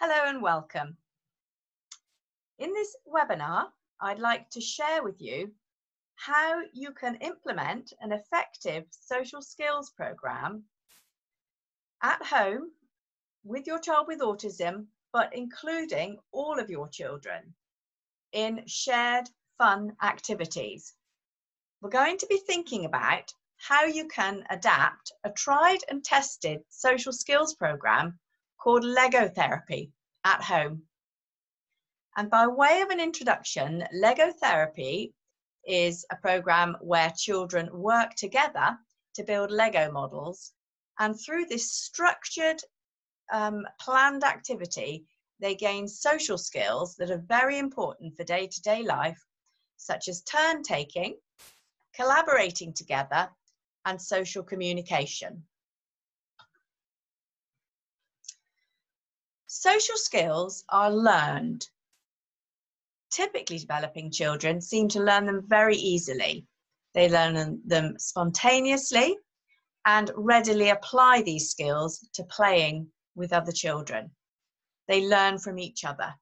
Hello and welcome. In this webinar, I'd like to share with you how you can implement an effective social skills program at home with your child with autism, but including all of your children in shared fun activities. We're going to be thinking about how you can adapt a tried and tested social skills program called Lego Therapy at home. And by way of an introduction, Lego Therapy is a program where children work together to build Lego models. And through this structured, um, planned activity, they gain social skills that are very important for day to day life, such as turn taking, collaborating together, and social communication. Social skills are learned. Typically developing children seem to learn them very easily. They learn them spontaneously and readily apply these skills to playing with other children. They learn from each other.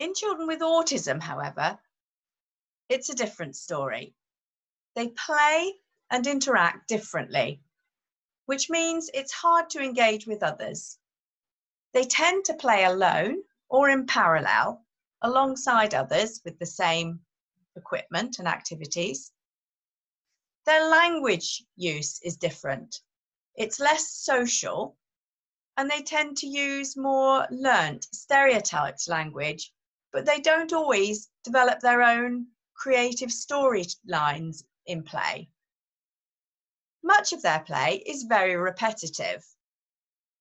In children with autism, however, it's a different story. They play and interact differently, which means it's hard to engage with others. They tend to play alone or in parallel alongside others with the same equipment and activities. Their language use is different. It's less social, and they tend to use more learnt, stereotyped language, but they don't always develop their own creative storylines in play. Much of their play is very repetitive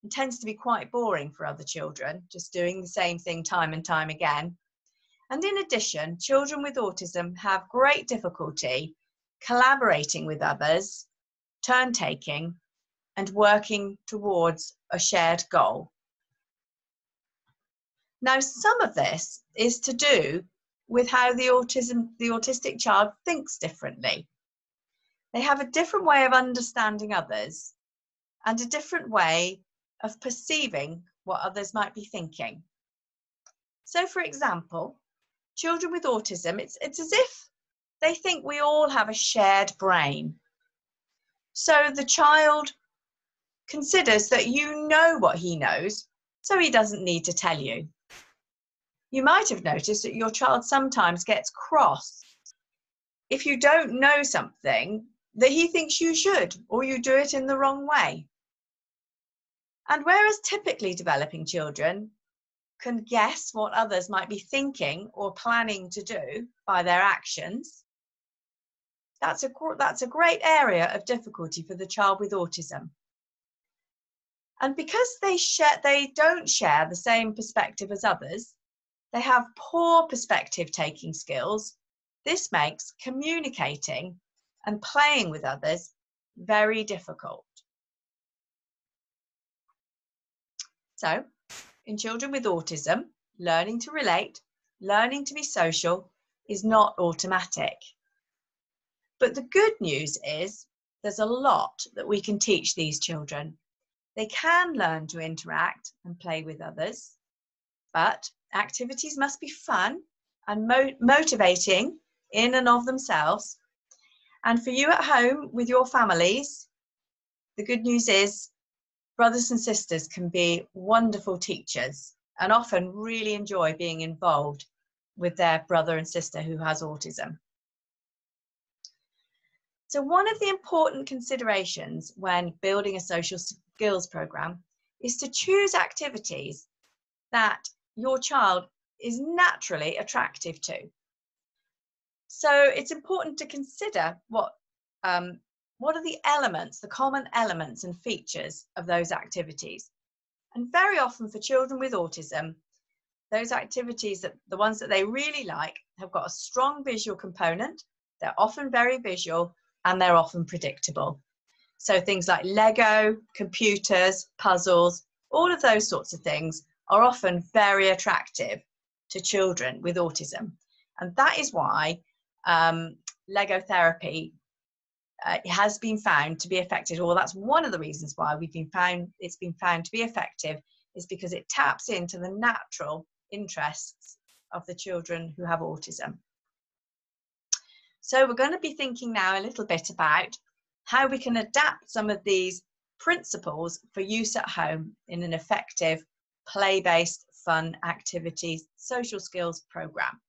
and tends to be quite boring for other children, just doing the same thing time and time again. And in addition, children with autism have great difficulty collaborating with others, turn taking, and working towards a shared goal. Now, some of this is to do with how the autism the autistic child thinks differently they have a different way of understanding others and a different way of perceiving what others might be thinking. So for example children with autism it's it's as if they think we all have a shared brain. So the child considers that you know what he knows so he doesn't need to tell you. You might have noticed that your child sometimes gets cross. If you don't know something that he thinks you should or you do it in the wrong way. And whereas typically developing children can guess what others might be thinking or planning to do by their actions, that's a, that's a great area of difficulty for the child with autism. And because they share, they don't share the same perspective as others, they have poor perspective taking skills. This makes communicating and playing with others very difficult. So, in children with autism, learning to relate, learning to be social is not automatic. But the good news is there's a lot that we can teach these children. They can learn to interact and play with others, but activities must be fun and mo motivating in and of themselves. And for you at home with your families, the good news is brothers and sisters can be wonderful teachers and often really enjoy being involved with their brother and sister who has autism. So one of the important considerations when building a social skills program is to choose activities that your child is naturally attractive to. So it's important to consider what um, what are the elements, the common elements and features of those activities. And very often for children with autism, those activities that the ones that they really like have got a strong visual component. They're often very visual and they're often predictable. So things like Lego, computers, puzzles, all of those sorts of things are often very attractive to children with autism. And that is why um, Lego therapy uh, has been found to be effective, or that's one of the reasons why we've been found it's been found to be effective, is because it taps into the natural interests of the children who have autism. So we're going to be thinking now a little bit about how we can adapt some of these principles for use at home in an effective play-based fun activities social skills program.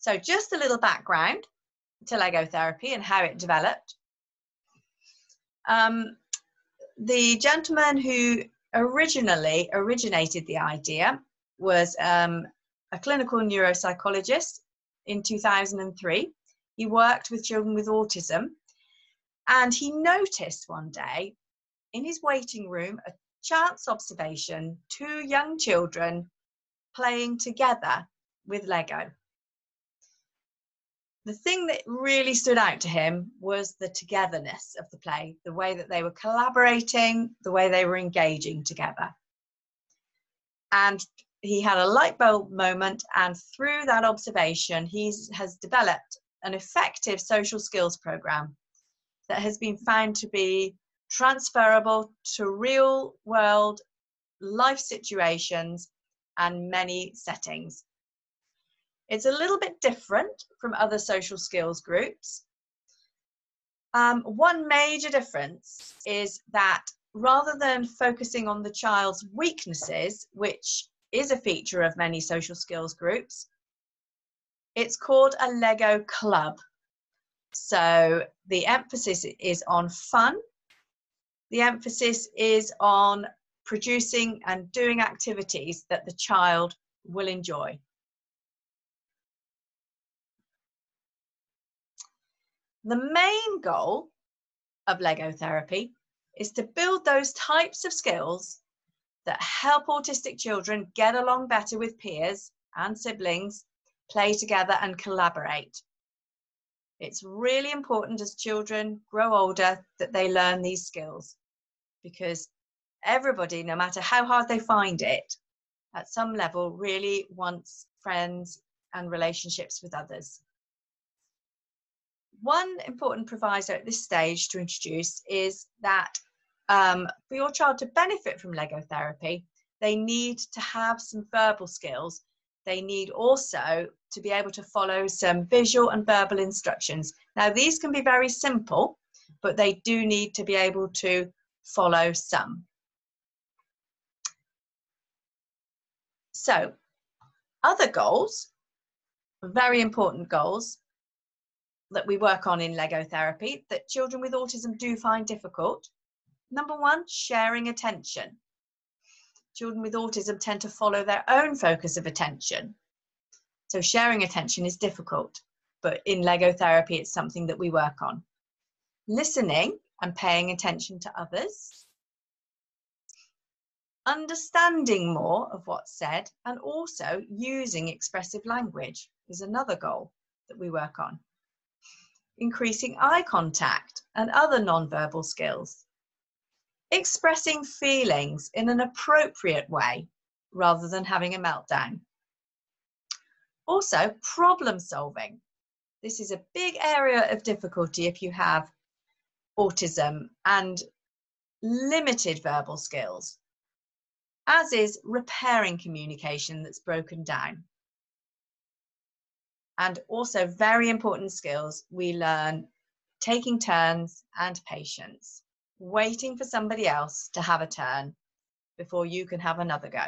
So just a little background to Lego therapy and how it developed. Um, the gentleman who originally originated the idea was um, a clinical neuropsychologist in 2003. He worked with children with autism and he noticed one day in his waiting room a chance observation two young children playing together with Lego the thing that really stood out to him was the togetherness of the play, the way that they were collaborating, the way they were engaging together. And he had a light bulb moment, and through that observation, he has developed an effective social skills program that has been found to be transferable to real world life situations and many settings. It's a little bit different from other social skills groups. Um, one major difference is that rather than focusing on the child's weaknesses, which is a feature of many social skills groups, it's called a Lego club. So the emphasis is on fun. The emphasis is on producing and doing activities that the child will enjoy. The main goal of Lego therapy is to build those types of skills that help autistic children get along better with peers and siblings, play together and collaborate. It's really important as children grow older that they learn these skills because everybody, no matter how hard they find it, at some level really wants friends and relationships with others one important proviso at this stage to introduce is that um, for your child to benefit from Lego therapy, they need to have some verbal skills. They need also to be able to follow some visual and verbal instructions. Now, these can be very simple, but they do need to be able to follow some. So, other goals, very important goals, that we work on in Lego therapy that children with autism do find difficult. Number one, sharing attention. Children with autism tend to follow their own focus of attention. So sharing attention is difficult, but in Lego therapy, it's something that we work on. Listening and paying attention to others. Understanding more of what's said and also using expressive language is another goal that we work on increasing eye contact and other nonverbal skills. Expressing feelings in an appropriate way rather than having a meltdown. Also, problem solving. This is a big area of difficulty if you have autism and limited verbal skills, as is repairing communication that's broken down and also very important skills we learn taking turns and patience, waiting for somebody else to have a turn before you can have another go.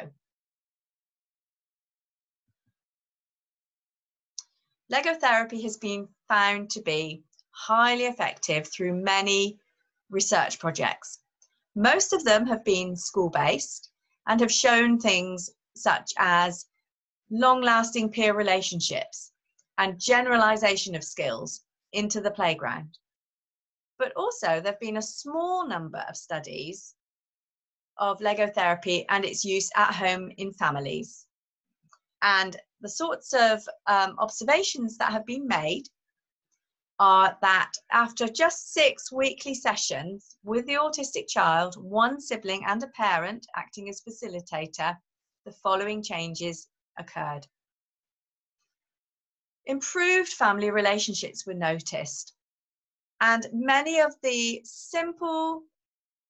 Lego therapy has been found to be highly effective through many research projects. Most of them have been school based and have shown things such as long lasting peer relationships, and generalization of skills into the playground. But also, there have been a small number of studies of Lego therapy and its use at home in families. And the sorts of um, observations that have been made are that after just six weekly sessions with the autistic child, one sibling and a parent acting as facilitator, the following changes occurred. Improved family relationships were noticed. And many of the simple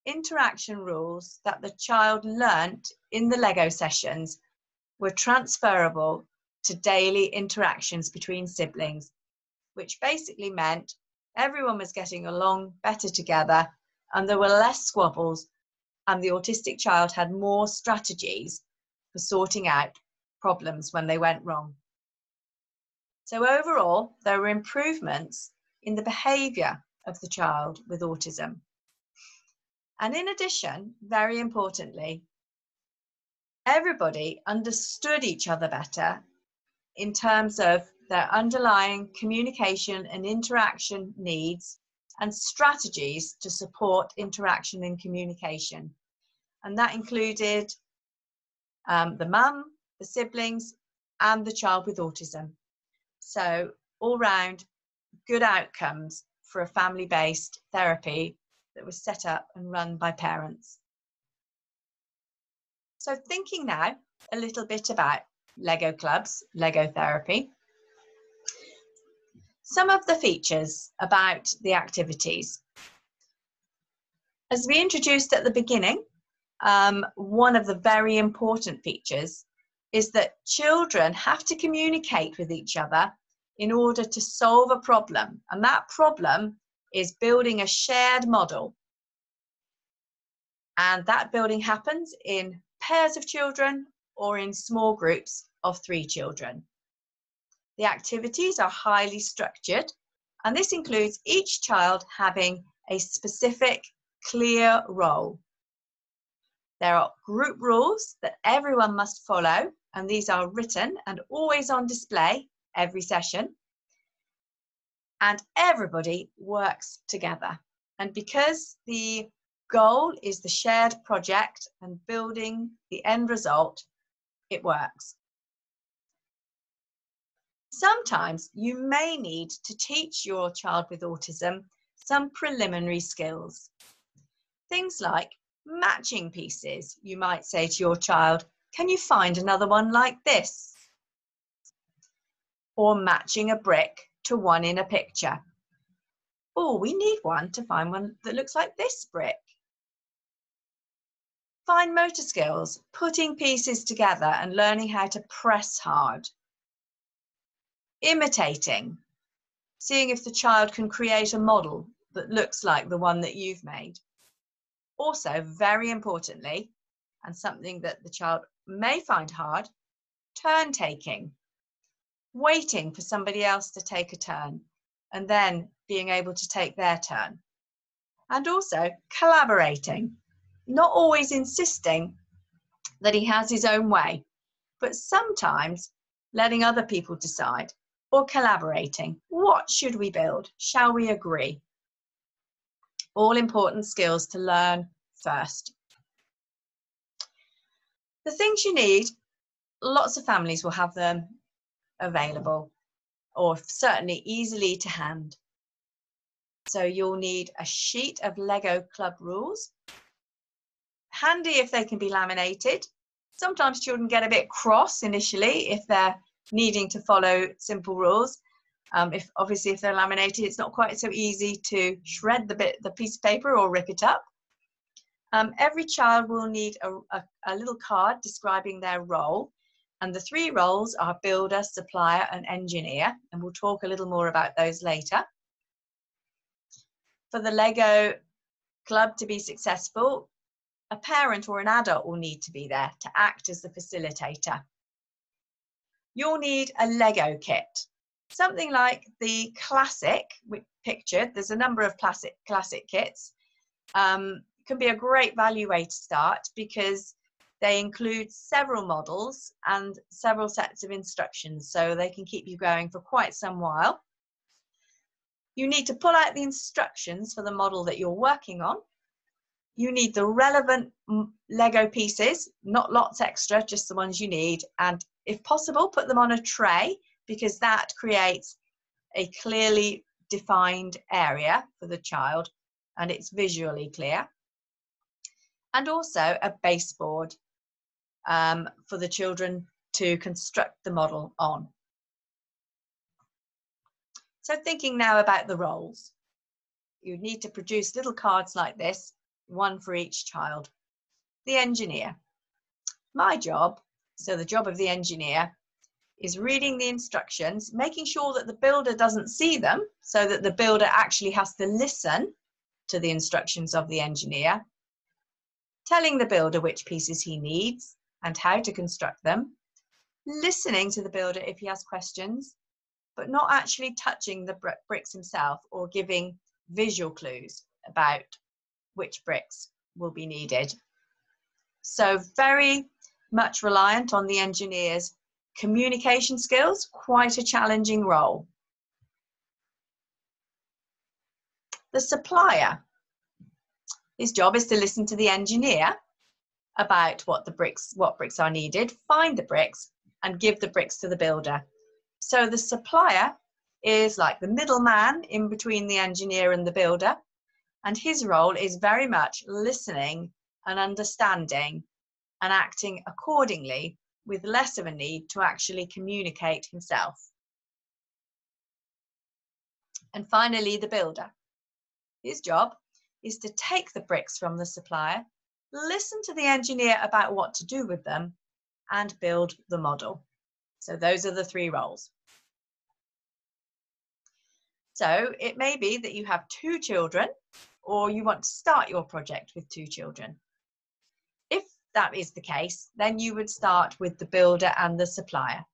interaction rules that the child learnt in the Lego sessions were transferable to daily interactions between siblings, which basically meant everyone was getting along better together and there were less squabbles and the autistic child had more strategies for sorting out problems when they went wrong. So overall, there were improvements in the behaviour of the child with autism. And in addition, very importantly, everybody understood each other better in terms of their underlying communication and interaction needs and strategies to support interaction and communication. And that included um, the mum, the siblings, and the child with autism. So, all round, good outcomes for a family based therapy that was set up and run by parents. So, thinking now a little bit about Lego clubs, Lego therapy. Some of the features about the activities. As we introduced at the beginning, um, one of the very important features is that children have to communicate with each other in order to solve a problem. And that problem is building a shared model. And that building happens in pairs of children or in small groups of three children. The activities are highly structured, and this includes each child having a specific, clear role. There are group rules that everyone must follow, and these are written and always on display every session. And everybody works together. And because the goal is the shared project and building the end result, it works. Sometimes you may need to teach your child with autism some preliminary skills. Things like matching pieces. You might say to your child, Can you find another one like this? Or matching a brick to one in a picture. Oh, we need one to find one that looks like this brick. Fine motor skills, putting pieces together and learning how to press hard. Imitating, seeing if the child can create a model that looks like the one that you've made. Also, very importantly, and something that the child may find hard, turn taking. Waiting for somebody else to take a turn and then being able to take their turn. And also collaborating not always insisting that he has his own way, but sometimes letting other people decide or collaborating. What should we build? Shall we agree? All important skills to learn first. The things you need, lots of families will have them available or certainly easily to hand. So you'll need a sheet of Lego club rules handy if they can be laminated. Sometimes children get a bit cross initially if they're needing to follow simple rules. Um, if obviously if they're laminated, it's not quite so easy to shred the bit, the piece of paper or rip it up. Um, every child will need a, a, a little card describing their role. And the three roles are builder, supplier, and engineer. And we'll talk a little more about those later. For the Lego club to be successful, a parent or an adult will need to be there to act as the facilitator. You'll need a Lego kit, something like the classic pictured. There's a number of classic classic kits. Um, can be a great value way to start because they include several models and several sets of instructions, so they can keep you going for quite some while. You need to pull out the instructions for the model that you're working on you need the relevant mm, Lego pieces, not lots extra, just the ones you need. And if possible, put them on a tray because that creates a clearly defined area for the child and it's visually clear. And also a baseboard um, for the children to construct the model on. So thinking now about the roles. you need to produce little cards like this, one for each child. The engineer. My job, so the job of the engineer, is reading the instructions, making sure that the builder doesn't see them, so that the builder actually has to listen to the instructions of the engineer, telling the builder which pieces he needs and how to construct them, listening to the builder if he has questions, but not actually touching the bricks himself or giving visual clues about which bricks will be needed. So very much reliant on the engineer's communication skills, quite a challenging role. The supplier, his job is to listen to the engineer about what the bricks, what bricks are needed, find the bricks and give the bricks to the builder. So the supplier is like the middleman in between the engineer and the builder. And his role is very much listening and understanding and acting accordingly with less of a need to actually communicate himself. And finally, the builder. His job is to take the bricks from the supplier, listen to the engineer about what to do with them, and build the model. So those are the three roles. So it may be that you have two children or you want to start your project with two children. If that is the case, then you would start with the builder and the supplier.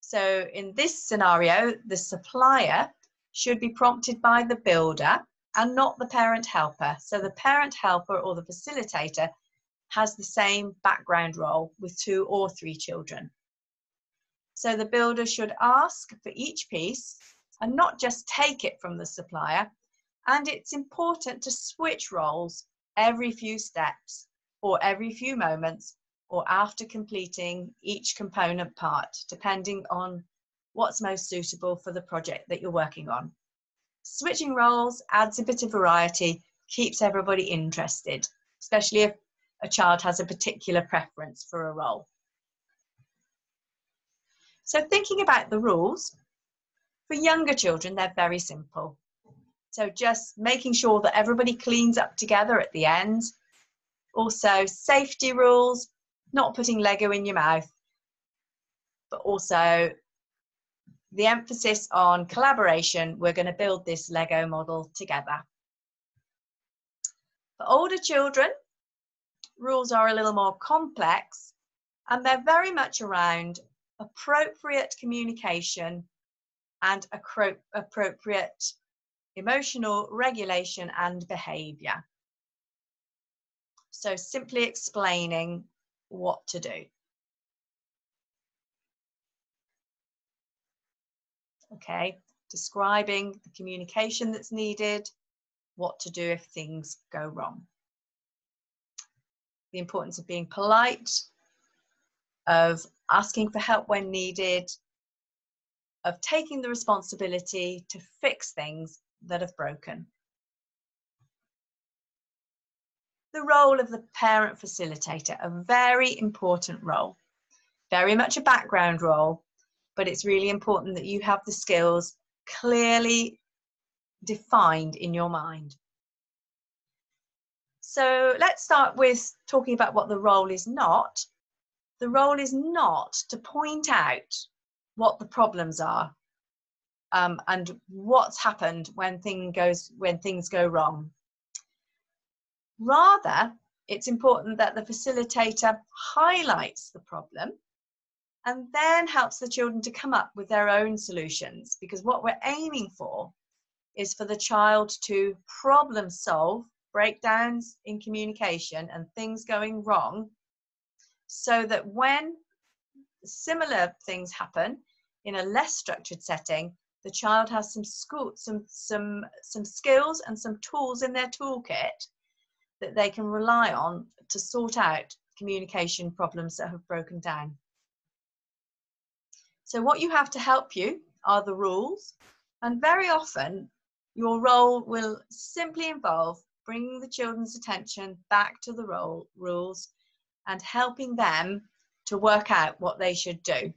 So in this scenario, the supplier should be prompted by the builder and not the parent helper. So the parent helper or the facilitator has the same background role with two or three children. So the builder should ask for each piece and not just take it from the supplier. And it's important to switch roles every few steps or every few moments or after completing each component part, depending on what's most suitable for the project that you're working on. Switching roles adds a bit of variety, keeps everybody interested, especially if a child has a particular preference for a role. So thinking about the rules, for younger children, they're very simple. So just making sure that everybody cleans up together at the end. Also, safety rules, not putting Lego in your mouth, but also the emphasis on collaboration. We're going to build this Lego model together. For older children, rules are a little more complex and they're very much around appropriate communication and appropriate emotional regulation and behavior. So simply explaining what to do. Okay, describing the communication that's needed, what to do if things go wrong. The importance of being polite, of asking for help when needed, of taking the responsibility to fix things that have broken. The role of the parent facilitator, a very important role, very much a background role, but it's really important that you have the skills clearly defined in your mind. So let's start with talking about what the role is not the role is not to point out what the problems are um, and what's happened when thing goes when things go wrong. Rather, it's important that the facilitator highlights the problem and then helps the children to come up with their own solutions because what we're aiming for is for the child to problem solve breakdowns in communication and things going wrong so that when similar things happen in a less structured setting, the child has some school, some some some skills and some tools in their toolkit that they can rely on to sort out communication problems that have broken down. So what you have to help you are the rules, and very often your role will simply involve bringing the children's attention back to the role rules and helping them to work out what they should do.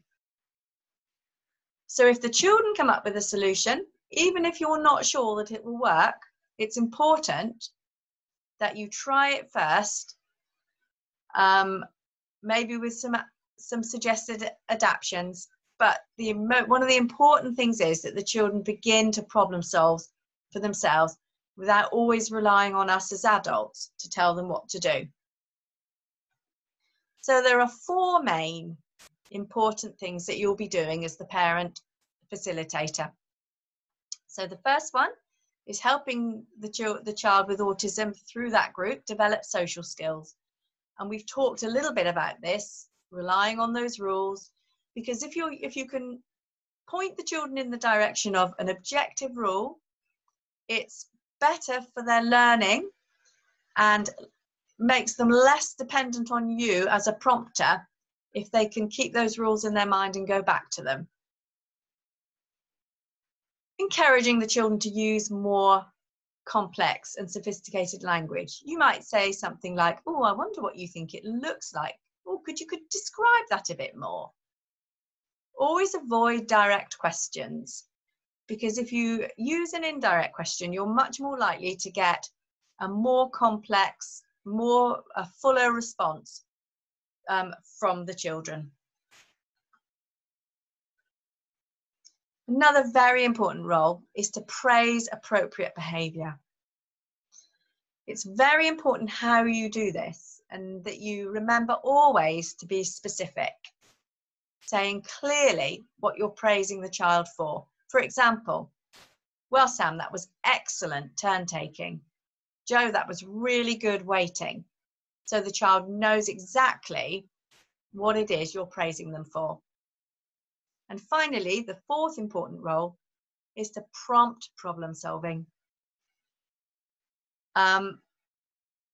So if the children come up with a solution, even if you're not sure that it will work, it's important that you try it first, um, maybe with some some suggested adaptations. But the one of the important things is that the children begin to problem solve for themselves without always relying on us as adults to tell them what to do. So there are four main important things that you'll be doing as the parent facilitator. So the first one is helping the, ch- the child with autism through that group develop social skills. And we've talked a little bit about this, relying on those rules, because if you if you can point the children in the direction of an objective rule, it's better for their learning and makes them less dependent on you as a prompter if they can keep those rules in their mind and go back to them. Encouraging the children to use more complex and sophisticated language. You might say something like, Oh, I wonder what you think it looks like. Oh, could you could describe that a bit more? Always avoid direct questions because if you use an indirect question, you're much more likely to get a more complex, more a fuller response um, from the children. Another very important role is to praise appropriate behaviour. It's very important how you do this and that you remember always to be specific, saying clearly what you're praising the child for. For example, well, Sam, that was excellent turn taking. Joe, that was really good waiting. So the child knows exactly what it is you're praising them for. And finally, the fourth important role is to prompt problem solving. Um,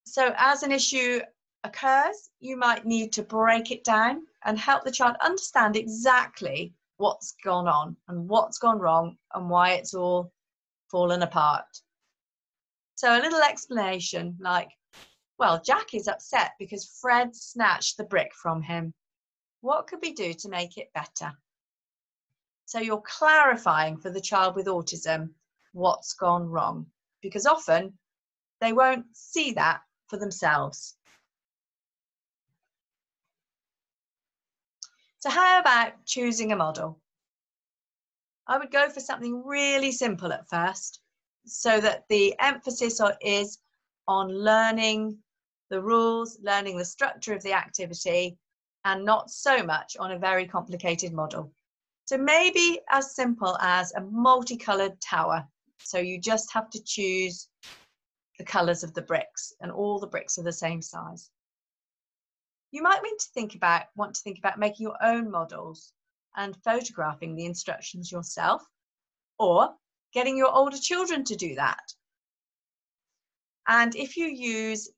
so as an issue occurs, you might need to break it down and help the child understand exactly what's gone on and what's gone wrong and why it's all fallen apart. So a little explanation like, well, Jack is upset because Fred snatched the brick from him. What could we do to make it better? So you're clarifying for the child with autism what's gone wrong because often they won't see that for themselves. So how about choosing a model? I would go for something really simple at first so that the emphasis is on learning the rules, learning the structure of the activity, and not so much on a very complicated model. So maybe as simple as a multicolored tower. So you just have to choose the colors of the bricks and all the bricks are the same size you might want to think about want to think about making your own models and photographing the instructions yourself or getting your older children to do that. And if you use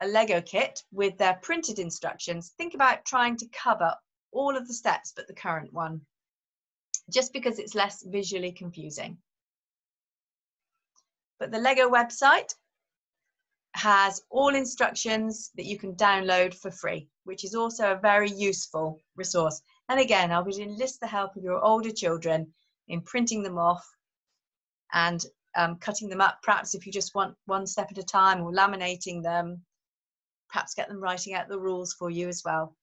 a lego kit with their printed instructions think about trying to cover all of the steps but the current one just because it's less visually confusing. But the lego website has all instructions that you can download for free, which is also a very useful resource. And again, I would enlist the help of your older children in printing them off and um, cutting them up, perhaps if you just want one step at a time, or laminating them, perhaps get them writing out the rules for you as well.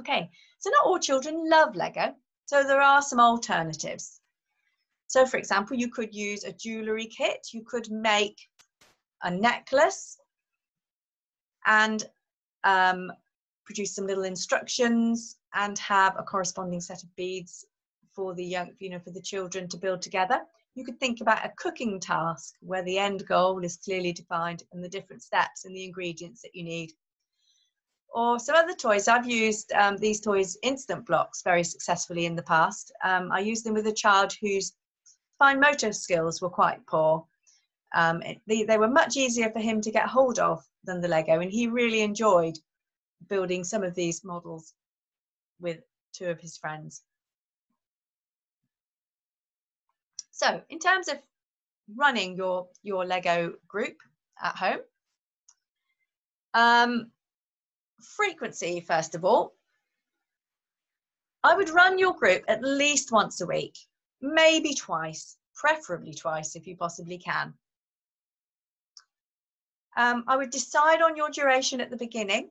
Okay, so not all children love Lego, so there are some alternatives. So for example, you could use a jewellery kit, you could make a necklace and um, produce some little instructions and have a corresponding set of beads for the young, you know, for the children to build together. You could think about a cooking task where the end goal is clearly defined and the different steps and the ingredients that you need. Or some other toys. I've used um, these toys, instant blocks, very successfully in the past. Um, I used them with a child whose fine motor skills were quite poor um, they, they were much easier for him to get hold of than the Lego, and he really enjoyed building some of these models with two of his friends. So, in terms of running your your Lego group at home, um, frequency first of all, I would run your group at least once a week, maybe twice preferably twice if you possibly can. Um, I would decide on your duration at the beginning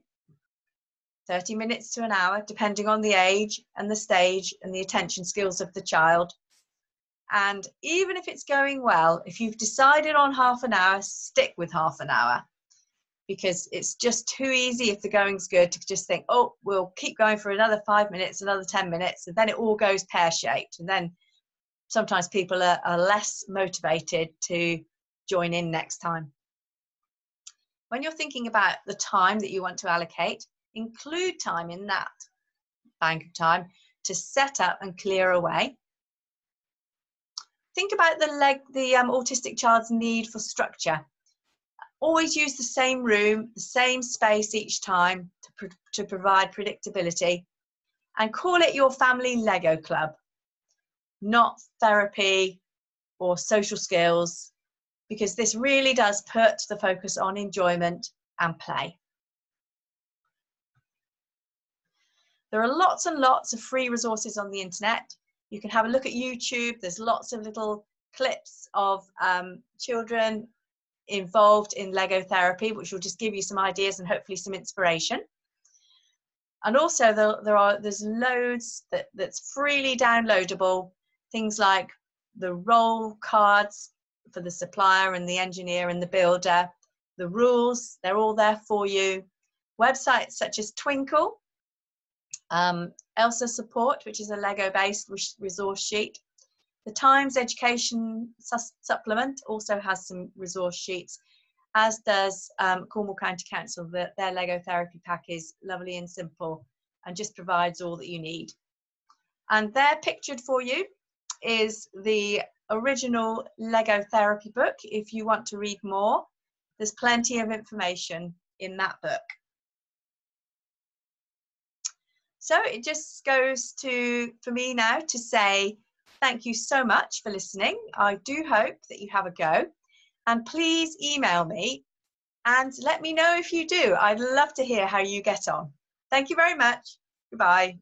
30 minutes to an hour, depending on the age and the stage and the attention skills of the child. And even if it's going well, if you've decided on half an hour, stick with half an hour because it's just too easy if the going's good to just think, oh, we'll keep going for another five minutes, another 10 minutes, and then it all goes pear shaped. And then sometimes people are, are less motivated to join in next time. When you're thinking about the time that you want to allocate, include time in that bank of time to set up and clear away. Think about the leg, the um, autistic child's need for structure. Always use the same room, the same space each time to, to provide predictability. And call it your family Lego club, not therapy or social skills, because this really does put the focus on enjoyment and play. There are lots and lots of free resources on the internet. You can have a look at YouTube. There's lots of little clips of um, children involved in Lego therapy, which will just give you some ideas and hopefully some inspiration. And also there, there are there's loads that, that's freely downloadable, things like the role cards for the supplier and the engineer and the builder, the rules, they're all there for you. Websites such as Twinkl, um, ELSA support, which is a Lego-based resource sheet. The Times Education Supplement also has some resource sheets, as does um, Cornwall County Council. The, their Lego therapy pack is lovely and simple and just provides all that you need. And there pictured for you is the original Lego therapy book. If you want to read more, there's plenty of information in that book. So it just goes to, for me now, to say thank you so much for listening. I do hope that you have a go. And please email me and let me know if you do. I'd love to hear how you get on. Thank you very much. Goodbye.